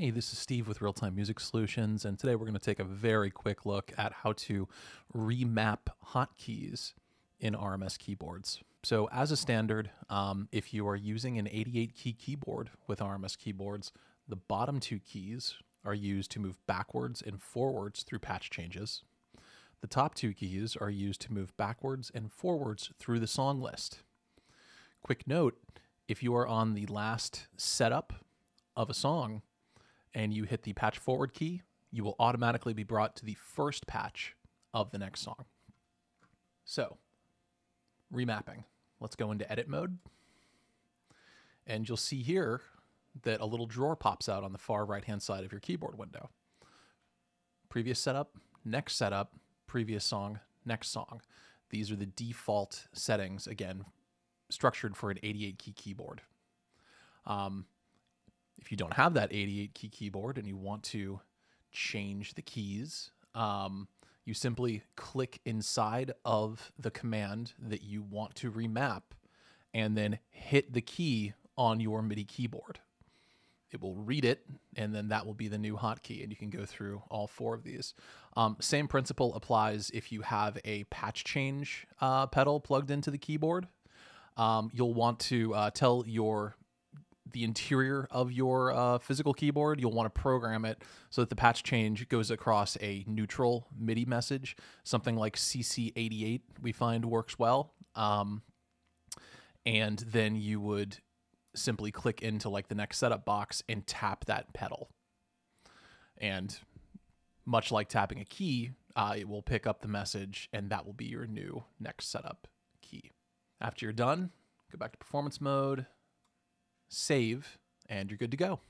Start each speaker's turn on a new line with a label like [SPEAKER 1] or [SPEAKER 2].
[SPEAKER 1] Hey, this is Steve with Realtime Music Solutions, and today we're going to take a very quick look at how to remap hotkeys in RMS keyboards. So, as a standard, um, if you are using an 88 key keyboard with RMS keyboards, the bottom two keys are used to move backwards and forwards through patch changes. The top two keys are used to move backwards and forwards through the song list. Quick note if you are on the last setup of a song and you hit the patch forward key, you will automatically be brought to the first patch of the next song. So, remapping. Let's go into edit mode. And you'll see here that a little drawer pops out on the far right hand side of your keyboard window. Previous setup, next setup, previous song, next song. These are the default settings, again, structured for an 88 key keyboard. Um, if you don't have that 88 key keyboard and you want to change the keys, um, you simply click inside of the command that you want to remap and then hit the key on your MIDI keyboard. It will read it, and then that will be the new hotkey, and you can go through all four of these. Um, same principle applies if you have a patch change uh, pedal plugged into the keyboard. Um, you'll want to uh, tell your the interior of your uh, physical keyboard, you'll want to program it so that the patch change goes across a neutral MIDI message. Something like CC88 we find works well. Um, and then you would simply click into like the next setup box and tap that pedal. And much like tapping a key, uh, it will pick up the message and that will be your new next setup key. After you're done, go back to performance mode, save, and you're good to go.